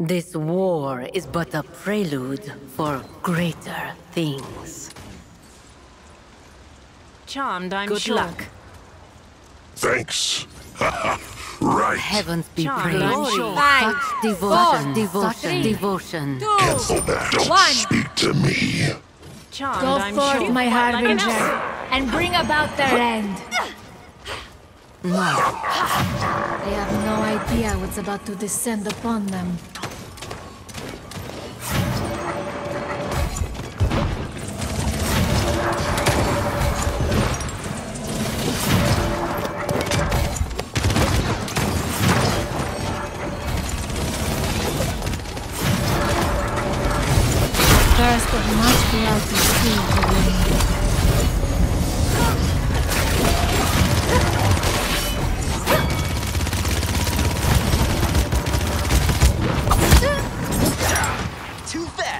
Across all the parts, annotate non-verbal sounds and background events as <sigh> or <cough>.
This war is but a prelude for greater things. Charmed, I'm Good sure. luck. Thanks. <laughs> right. Heavens be Charmed, praised. I'm sure. Five, Such devotion, four, devotion, three, devotion. two, Cancel that. Don't one. speak to me. Charmed, Go I'm forth, sure. my Like an harbinger, elf. and bring about their end. No, They have no idea what's about to descend upon them.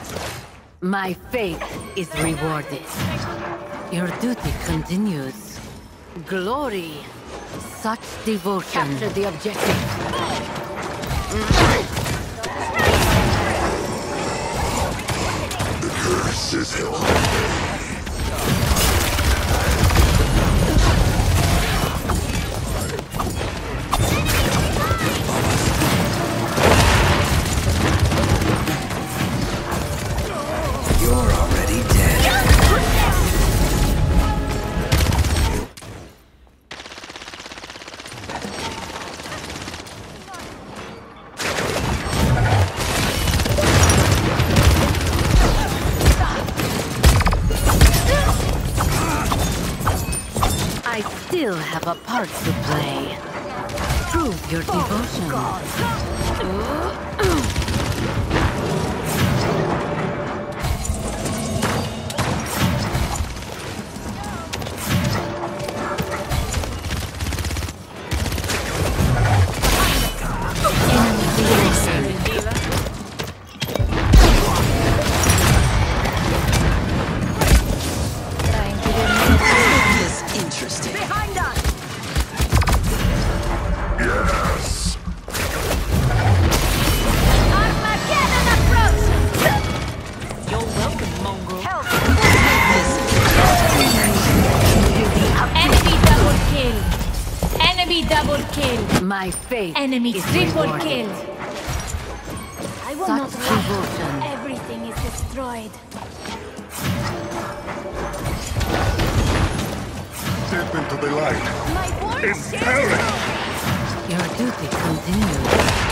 Too my faith is rewarded. Your duty continues. Glory, such devotion. Capture the objective. This is hell. Still have a part to play. Prove your devotion. Oh, My faith Enemy is triple rewarded. kill. I will Such not devotion. Everything is destroyed. Step into the light. My war Impel it. Your duty continues.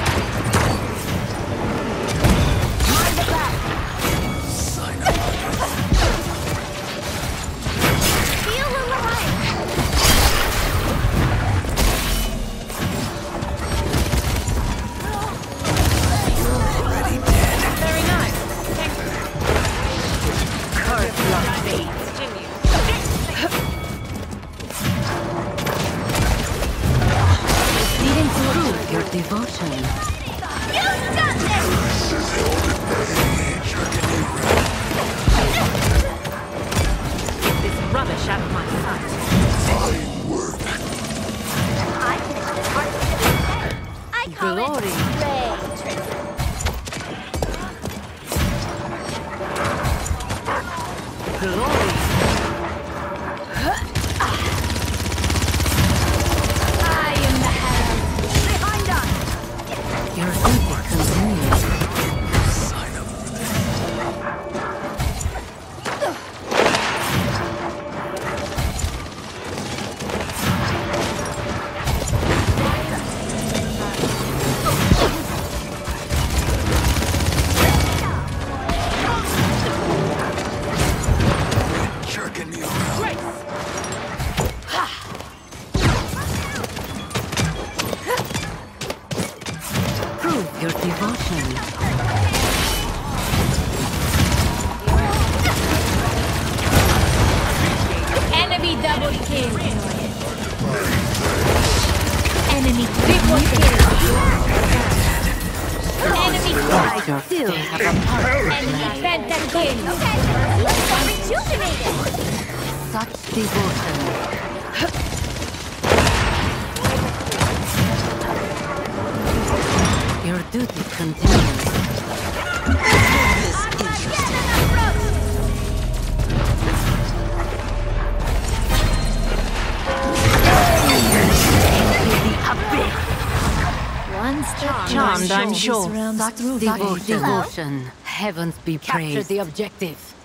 Prove your devotion. This is hell. Get this rubbish out of my sight. Fine work. Glory. Glory. Devotion. Enemy double kill. Enemy triple kill. Enemy part to Enemy pentakill. Such devotion. Duty continues. Charmed, I'm sure. Such devotion. Heavens be praised. Capture the objective.